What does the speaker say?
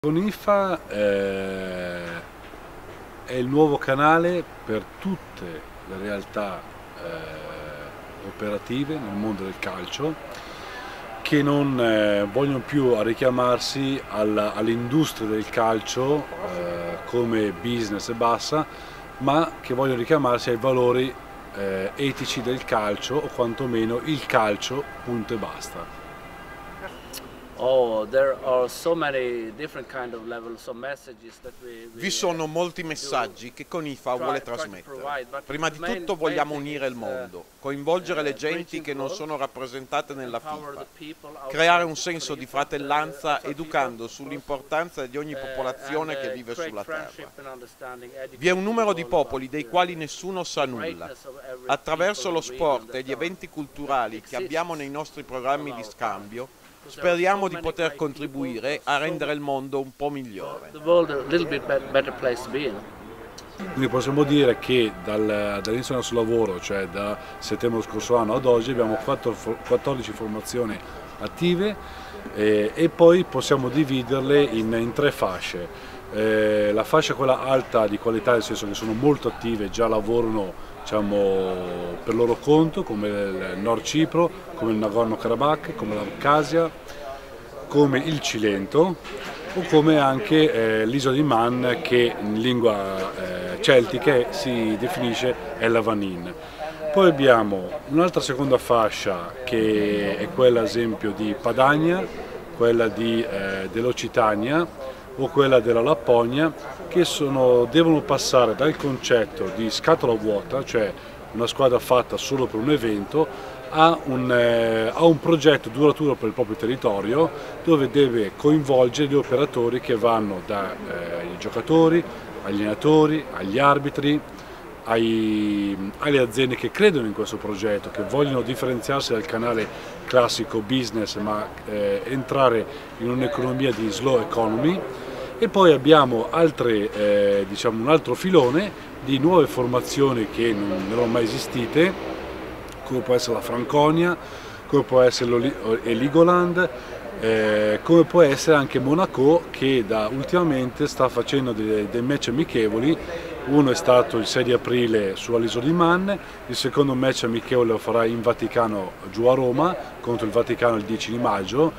Con IFA eh, è il nuovo canale per tutte le realtà eh, operative nel mondo del calcio che non eh, vogliono più richiamarsi all'industria del calcio eh, come business e bassa, ma che vogliono richiamarsi ai valori eh, etici del calcio o quantomeno il calcio punto e basta. Vi sono molti messaggi che con IFA vuole trasmettere. Prima di tutto vogliamo unire il uh, mondo, coinvolgere le uh, genti che non sono rappresentate nella FIFA, creare un senso di fratellanza educando sull'importanza di ogni uh, popolazione che vive sulla Terra. Vi è un numero di popoli dei quali nessuno sa nulla. Attraverso lo sport e gli eventi culturali che abbiamo nei nostri programmi di scambio, Speriamo di poter contribuire a rendere il mondo un po' migliore. Quindi possiamo dire che dal, dall'inizio del nostro lavoro, cioè da settembre scorso anno ad oggi, abbiamo fatto 14 formazioni attive eh, e poi possiamo dividerle in, in tre fasce. Eh, la fascia quella alta di qualità, nel senso che sono molto attive, già lavorano diciamo, per loro conto, come il Nord Cipro, come il Nagorno-Karabakh, come l'Abkhazia, come il Cilento o come anche eh, l'isola di Man che in lingua eh, celtica si definisce Elavanin. Poi abbiamo un'altra seconda fascia che è quella ad esempio di Padania, quella eh, dell'Occitania o quella della Lapponia che sono, devono passare dal concetto di scatola vuota, cioè una squadra fatta solo per un evento, a un, eh, un, progetto duraturo per il proprio territorio dove deve coinvolgere gli operatori che vanno dai eh, giocatori, agli allenatori, agli arbitri, ai, alle aziende che credono in questo progetto, che vogliono differenziarsi dal canale classico business ma eh, entrare in un'economia di slow economy. E poi abbiamo altre, eh, diciamo un altro filone di nuove formazioni che non erano mai esistite, come può essere la Franconia, come può essere l'Eligoland, eh, come può essere anche Monaco che da, ultimamente sta facendo dei, dei match amichevoli uno è stato il 6 di aprile sull'isola di Man, il secondo match amichevole lo farà in Vaticano giù a Roma contro il Vaticano il 10 di maggio,